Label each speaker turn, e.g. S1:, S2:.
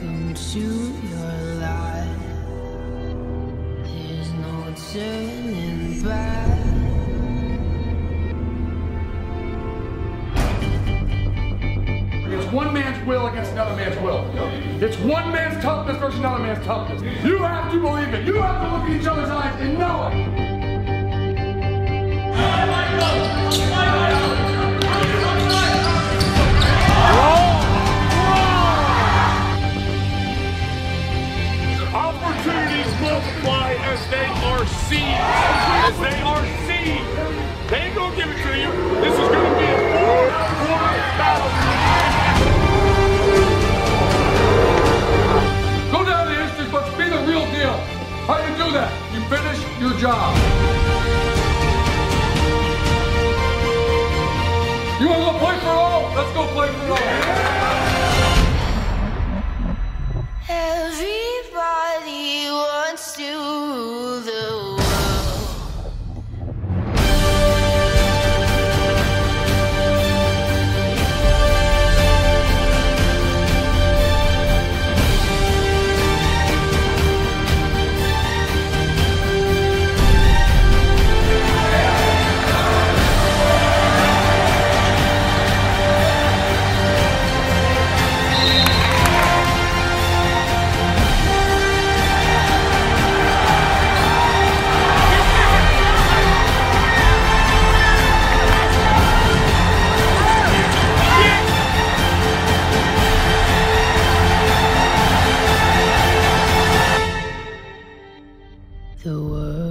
S1: Your life. There's no turning back.
S2: It's one man's will against another man's will. It's one man's toughness versus another man's toughness. You have to believe it. You have to look at each other's eyes and know it.
S3: Opportunities multiply as they are seen. As they are seen. They ain't gonna give it to you. This is gonna be a four-quarter battle.
S2: Go down to history books. Be the real deal. How you do that? You finish your job. You want to go play for all? Let's go play for all.
S1: Everybody wants the world.